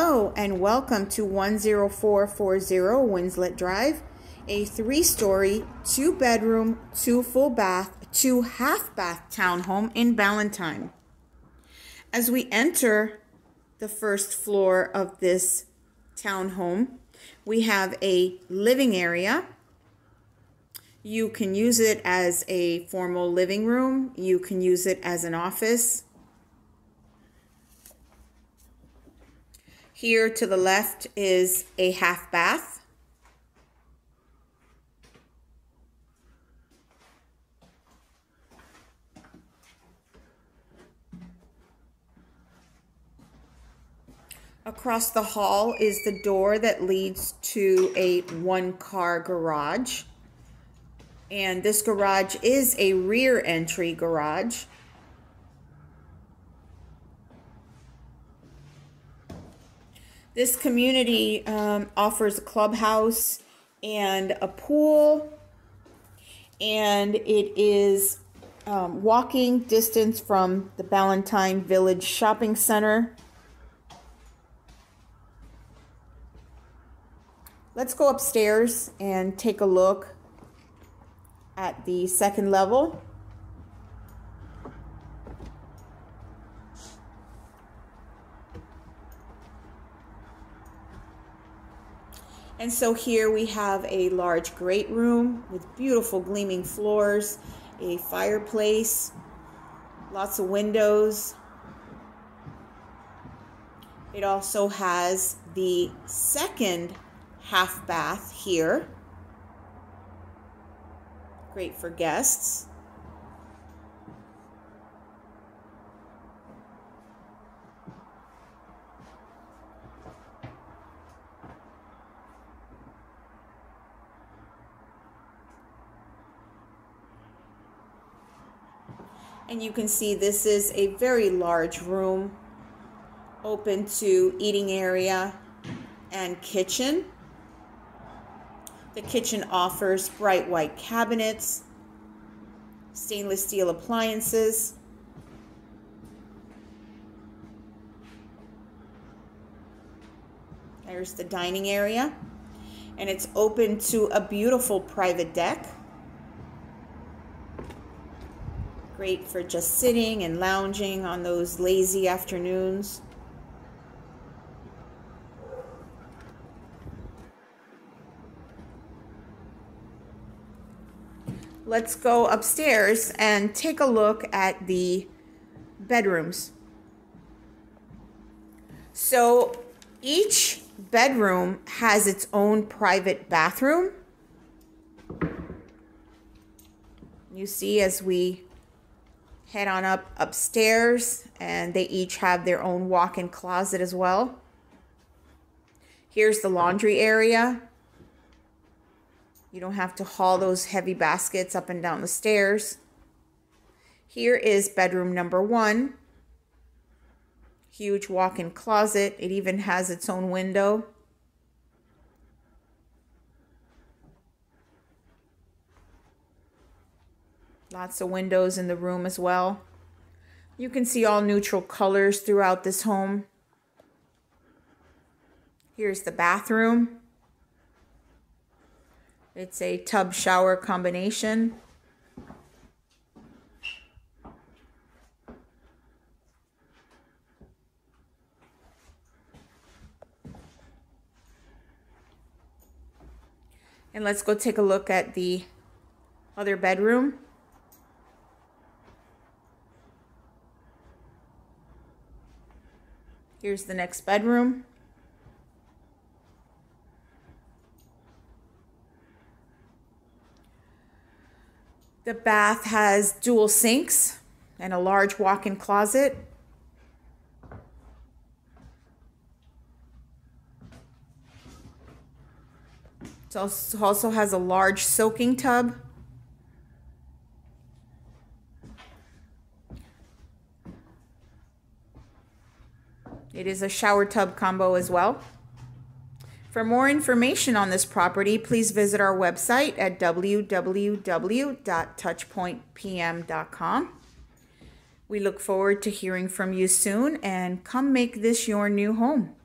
Hello and welcome to 10440 Winslet Drive, a three story, two bedroom, two full bath, two half bath townhome in Ballantyne. As we enter the first floor of this townhome, we have a living area. You can use it as a formal living room, you can use it as an office Here to the left is a half bath. Across the hall is the door that leads to a one car garage. And this garage is a rear entry garage. This community um, offers a clubhouse and a pool, and it is um, walking distance from the Ballantyne Village Shopping Center. Let's go upstairs and take a look at the second level. And so here we have a large great room with beautiful gleaming floors, a fireplace, lots of windows. It also has the second half bath here. Great for guests. And you can see this is a very large room, open to eating area and kitchen. The kitchen offers bright white cabinets, stainless steel appliances, There's the dining area, and it's open to a beautiful private deck. Great for just sitting and lounging on those lazy afternoons. Let's go upstairs and take a look at the bedrooms. So each bedroom has its own private bathroom. You see as we head on up upstairs and they each have their own walk-in closet as well. Here's the laundry area. You don't have to haul those heavy baskets up and down the stairs. Here is bedroom number one. Huge walk-in closet. It even has its own window. Lots of windows in the room as well. You can see all neutral colors throughout this home. Here's the bathroom. It's a tub shower combination. And let's go take a look at the other bedroom. Here's the next bedroom. The bath has dual sinks and a large walk-in closet. It also has a large soaking tub. It is a shower tub combo as well. For more information on this property, please visit our website at www.touchpointpm.com. We look forward to hearing from you soon and come make this your new home.